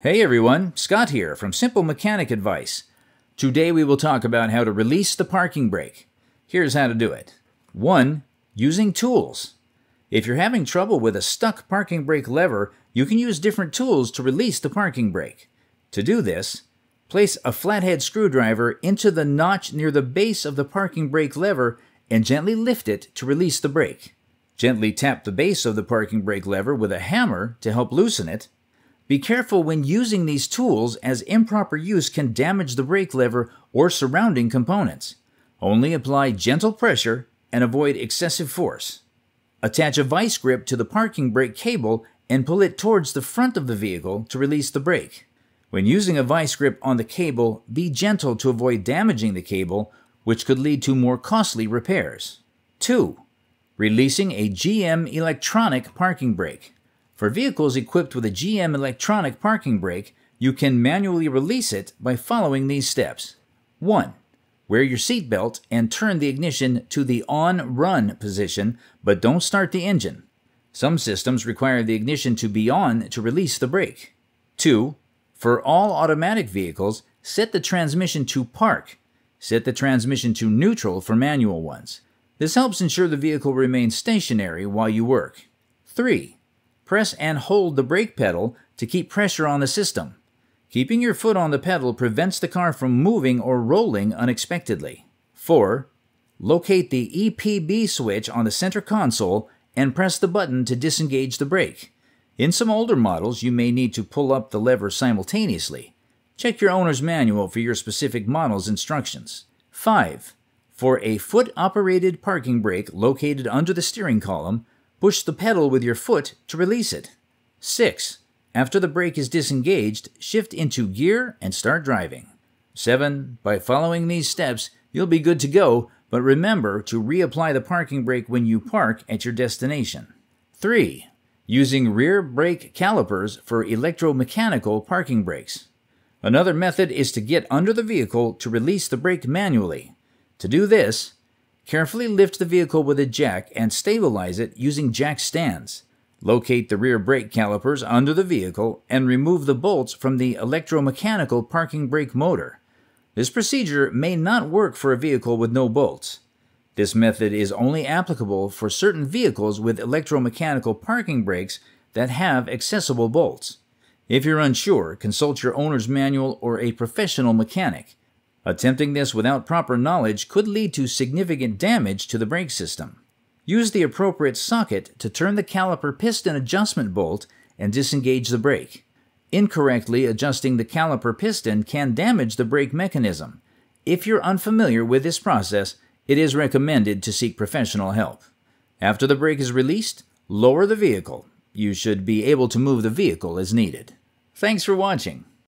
Hey everyone, Scott here from Simple Mechanic Advice. Today we will talk about how to release the parking brake. Here's how to do it. 1. Using tools. If you're having trouble with a stuck parking brake lever, you can use different tools to release the parking brake. To do this, place a flathead screwdriver into the notch near the base of the parking brake lever and gently lift it to release the brake. Gently tap the base of the parking brake lever with a hammer to help loosen it be careful when using these tools as improper use can damage the brake lever or surrounding components. Only apply gentle pressure and avoid excessive force. Attach a vice grip to the parking brake cable and pull it towards the front of the vehicle to release the brake. When using a vice grip on the cable, be gentle to avoid damaging the cable, which could lead to more costly repairs. 2. Releasing a GM electronic parking brake. For vehicles equipped with a GM electronic parking brake, you can manually release it by following these steps. 1. Wear your seatbelt and turn the ignition to the on run position, but don't start the engine. Some systems require the ignition to be on to release the brake. 2. For all automatic vehicles, set the transmission to park. Set the transmission to neutral for manual ones. This helps ensure the vehicle remains stationary while you work. 3 press and hold the brake pedal to keep pressure on the system. Keeping your foot on the pedal prevents the car from moving or rolling unexpectedly. 4. Locate the EPB switch on the center console and press the button to disengage the brake. In some older models, you may need to pull up the lever simultaneously. Check your owner's manual for your specific model's instructions. 5. For a foot operated parking brake located under the steering column, Push the pedal with your foot to release it. 6. After the brake is disengaged, shift into gear and start driving. 7. By following these steps, you'll be good to go, but remember to reapply the parking brake when you park at your destination. 3. Using rear brake calipers for electromechanical parking brakes. Another method is to get under the vehicle to release the brake manually. To do this, Carefully lift the vehicle with a jack and stabilize it using jack stands. Locate the rear brake calipers under the vehicle and remove the bolts from the electromechanical parking brake motor. This procedure may not work for a vehicle with no bolts. This method is only applicable for certain vehicles with electromechanical parking brakes that have accessible bolts. If you're unsure, consult your owner's manual or a professional mechanic. Attempting this without proper knowledge could lead to significant damage to the brake system. Use the appropriate socket to turn the caliper piston adjustment bolt and disengage the brake. Incorrectly adjusting the caliper piston can damage the brake mechanism. If you're unfamiliar with this process, it is recommended to seek professional help. After the brake is released, lower the vehicle. You should be able to move the vehicle as needed. Thanks for watching.